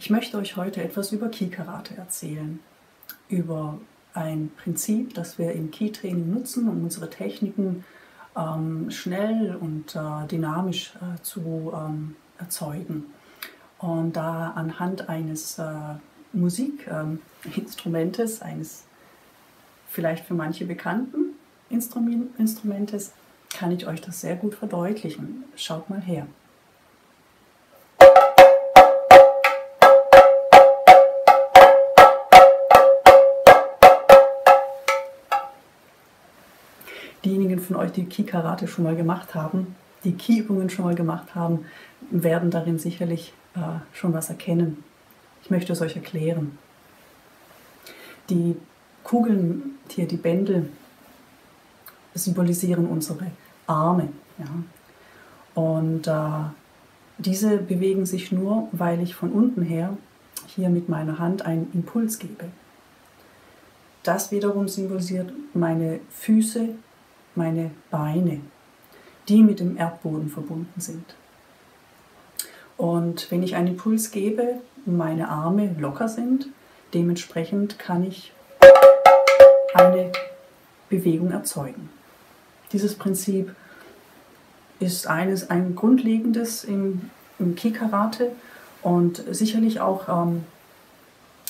Ich möchte euch heute etwas über Ki-Karate erzählen. Über ein Prinzip, das wir im Ki-Training nutzen, um unsere Techniken ähm, schnell und äh, dynamisch äh, zu ähm, erzeugen. Und da anhand eines äh, Musikinstrumentes, eines vielleicht für manche bekannten Instrumentes, kann ich euch das sehr gut verdeutlichen. Schaut mal her. Diejenigen von euch, die Ki-Karate schon mal gemacht haben, die Ki-Übungen schon mal gemacht haben, werden darin sicherlich äh, schon was erkennen. Ich möchte es euch erklären. Die Kugeln hier, die Bändel, symbolisieren unsere Arme. Ja. Und äh, diese bewegen sich nur, weil ich von unten her hier mit meiner Hand einen Impuls gebe. Das wiederum symbolisiert meine Füße, meine Beine, die mit dem Erdboden verbunden sind. Und wenn ich einen Impuls gebe, meine Arme locker sind, dementsprechend kann ich eine Bewegung erzeugen. Dieses Prinzip ist eines, ein grundlegendes im, im Ki-Karate und sicherlich auch ähm,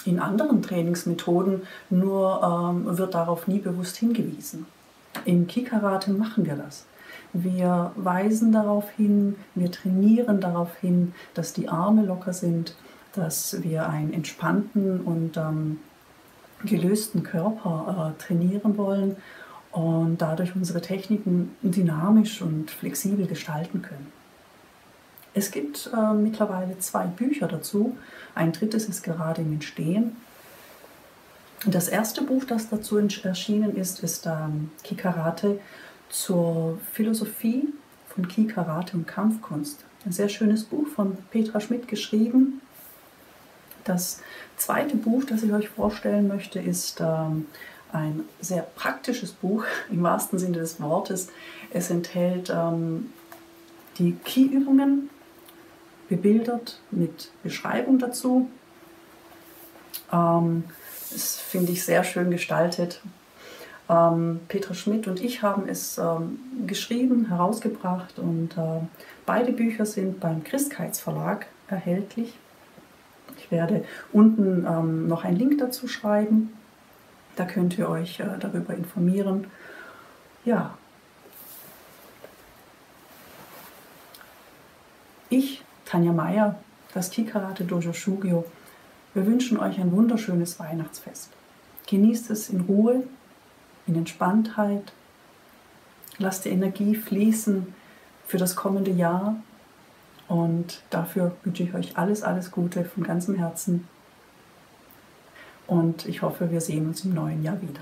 in anderen Trainingsmethoden, nur ähm, wird darauf nie bewusst hingewiesen. Im Ki-Karate machen wir das. Wir weisen darauf hin, wir trainieren darauf hin, dass die Arme locker sind, dass wir einen entspannten und ähm, gelösten Körper äh, trainieren wollen und dadurch unsere Techniken dynamisch und flexibel gestalten können. Es gibt äh, mittlerweile zwei Bücher dazu. Ein drittes ist gerade im Entstehen. Das erste Buch, das dazu erschienen ist, ist ähm, Kikarate zur Philosophie von Kikarate und Kampfkunst. Ein sehr schönes Buch von Petra Schmidt geschrieben. Das zweite Buch, das ich euch vorstellen möchte, ist ähm, ein sehr praktisches Buch im wahrsten Sinne des Wortes. Es enthält ähm, die Ki-Übungen, bebildert mit Beschreibung dazu. Ähm, das finde ich sehr schön gestaltet. Ähm, Petra Schmidt und ich haben es ähm, geschrieben, herausgebracht und äh, beide Bücher sind beim Christkeitsverlag erhältlich. Ich werde unten ähm, noch einen Link dazu schreiben. Da könnt ihr euch äh, darüber informieren. Ja. Ich, Tanja Meyer, das Kikarate Dojo Shugyo, wir wünschen euch ein wunderschönes Weihnachtsfest. Genießt es in Ruhe, in Entspanntheit. Lasst die Energie fließen für das kommende Jahr. Und dafür wünsche ich euch alles, alles Gute von ganzem Herzen. Und ich hoffe, wir sehen uns im neuen Jahr wieder.